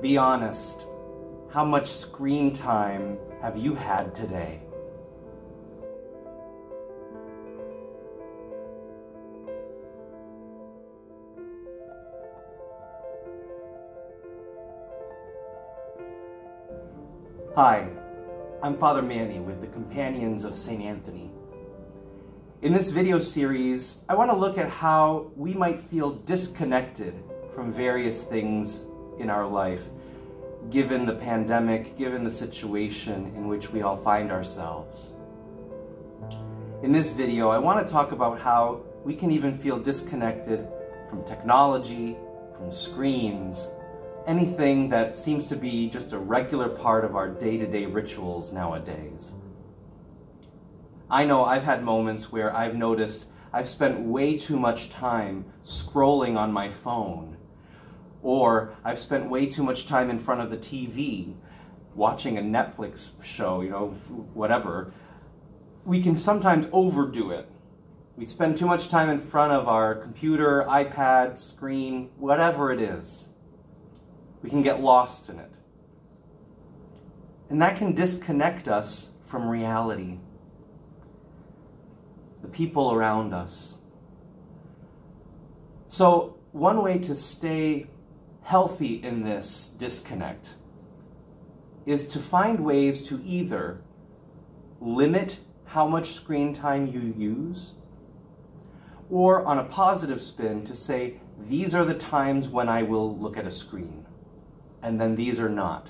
Be honest. How much screen time have you had today? Hi, I'm Father Manny with the Companions of St. Anthony. In this video series, I want to look at how we might feel disconnected from various things in our life, given the pandemic, given the situation in which we all find ourselves. In this video, I want to talk about how we can even feel disconnected from technology, from screens, anything that seems to be just a regular part of our day-to-day rituals nowadays. I know I've had moments where I've noticed I've spent way too much time scrolling on my phone, or I've spent way too much time in front of the TV watching a Netflix show, you know, whatever. We can sometimes overdo it. We spend too much time in front of our computer, iPad, screen, whatever it is we can get lost in it. And that can disconnect us from reality, the people around us. So, one way to stay healthy in this disconnect is to find ways to either limit how much screen time you use, or on a positive spin to say, these are the times when I will look at a screen and then these are not.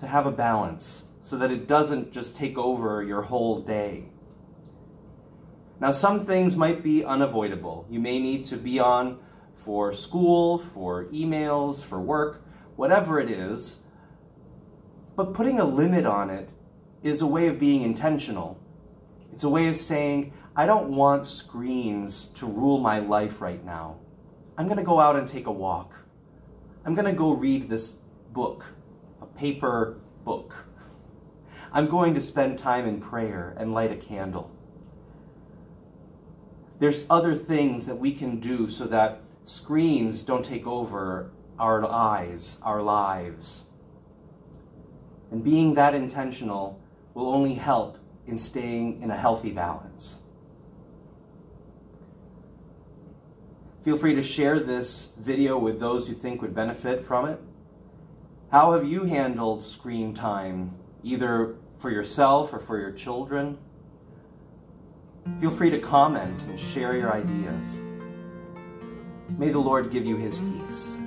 To have a balance so that it doesn't just take over your whole day. Now, some things might be unavoidable. You may need to be on for school, for emails, for work, whatever it is. But putting a limit on it is a way of being intentional. It's a way of saying, I don't want screens to rule my life right now. I'm going to go out and take a walk. I'm going to go read this book, a paper book. I'm going to spend time in prayer and light a candle. There's other things that we can do so that screens don't take over our eyes, our lives. And being that intentional will only help in staying in a healthy balance. Feel free to share this video with those you think would benefit from it. How have you handled screen time, either for yourself or for your children? Feel free to comment and share your ideas. May the Lord give you his peace.